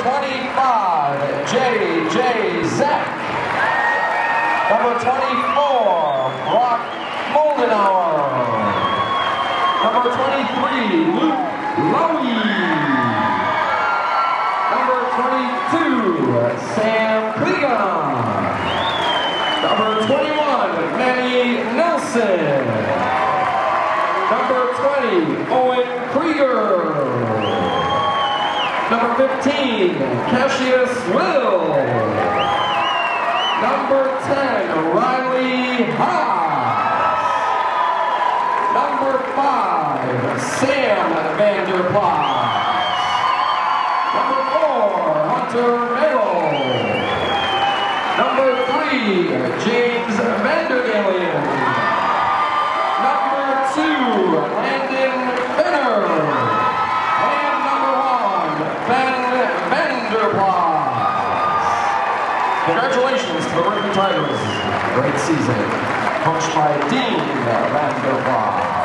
25, J.J. Zack. Number 24, Brock Moldenhauer. Number 23, Luke Loewe. Number 22, Sam Klegon. Number 21, Manny Nelson. Number 20, Owen Krueger. Number 15, Cassius Will. Number 10, Riley Haas. Number 5, Sam Vander Plas. Number 4, Hunter Merrill. Number 3, James Vander Galien. Number 2, Landon Congratulations to the Berkeley Tigers. Great season. Coached by Dean uh, Vander Plas.